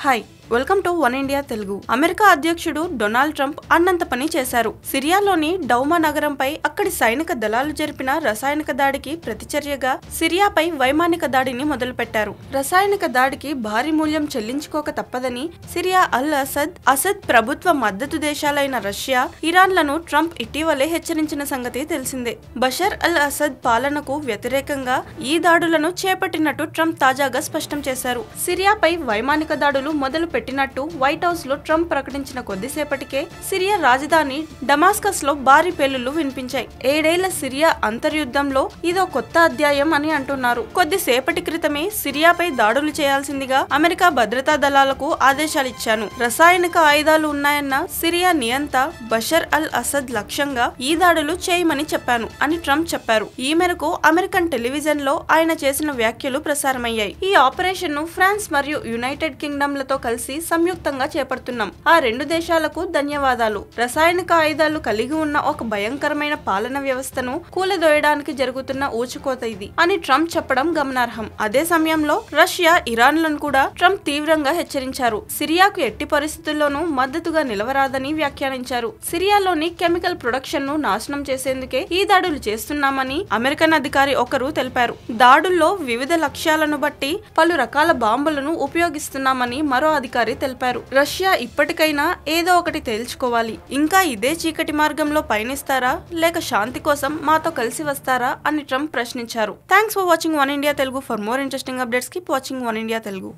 はい。welcome to one India Telugu. America అధ్యక్షుడు Donald Trump అన్నంత పని చేశారు. సిరియాలోని డౌమా నగరంపై అక్కడి సైనిక దళాలు జరిపిన రసాయనిక దాడికి ప్రతిచర్యగా సిరియాపై వైమానిక దాడిని మొదలుపెట్టారు. రసాయనిక దాడికి భారీ మూల్యం చెల్లించుకోక తప్పదని సిరియా అల్ అసద్ అసద్ ప్రభుత్వ మద్దతు దేశాలైన రష్యా ఇరాన్లను ట్రంప్ ఇటీవలే హెచ్చరించిన సంగతి తెలిసిందే. బషర్ అల్ అసద్ పాలనకు వ్యతిరేకంగా ఈ దాడులను చేపట్టినట్టు ట్రంప్ తాజాగా స్పష్టం చేశారు. సిరియాపై వైమానిక దాడులు మొదలు పెట్టినట్టు వైట్ హౌస్లో ట్రంప్ ప్రకటించిన కొద్దిసేపటికే సిరియా రాజధాని డమాస్కస్లో భారీ పేలుళ్ళు వినిపించాయి. ఏడేళ్ళ సిరియా అంతర్యుద్ధంలో ఇదో కొత్త అధ్యాయం అని అంటున్నారు. కొద్దిసేపటి క్రితమే సిరియాపై దాడులు చేయాల్సిందిగా అమెరికా భద్రతా దళాలకు ఆదేశాలిచ్చాను. రసాయనిక ఆయుధాలు ఉన్నాయన్న సిరియా నియంత బషర్ అల్ అసద్ లక్ష్యంగా ఈ దాడులు చేయమని చెప్పాను అని ట్రంప్ చెప్పారు. ఈ మేరకు అమెరికన్ టెలివిజన్లో ఆయన చేసిన వ్యాఖ్యలు ప్రసారమయ్యాయి. ఈ ఆపరేషన్ను ఫ్రాన్స్ మరియు యునైటెడ్ కింగ్డమ్లతో కలిసి సంయుక్తంగా చేపడుతున్నాం. ఆ రెండు దేశాలకు ధన్యవాదాలు. రసాయనిక ఆయుధాలు కలిగి ఉన్న ఒక భయంకరమైన పాలన వ్యవస్థను కూలదోయడానికి జరుగుతున్న ఊచుకోత ఇది అని ట్రంప్ చెప్పడం గమనార్హం. అదే సమయంలో రష్యా ఇరాన్లను కూడా ట్రంప్ తీవ్రంగా హెచ్చరించారు. సిరియాకు ఎట్టి పరిస్థితుల్లోనూ మద్దతుగా నిలవరాదని వ్యాఖ్యానించారు. సిరియాలోని కెమికల్ ప్రొడక్షన్ను నాశనం చేసేందుకే ఈ దాడులు చేస్తున్నామని అమెరికన్ అధికారి ఒకరు తెలిపారు. దాడుల్లో వివిధ లక్ష్యాలను బట్టి పలు రకాల బాంబులను ఉపయోగిస్తున్నామని మరో అధికారి తెలిపారు. రష్యా ఇప్పటికైనా ఏదో ఒకటి తేల్చుకోవాలి. ఇంకా ఇదే చీకటి మార్గంలో పయనిస్తారా? లేక శాంతి కోసం మాతో కలిసి వస్తారా? అని ట్రంప్ ప్రశ్నించారు. Thanks for watching one India Telugu. For more interesting updates keep watching one India Telugu.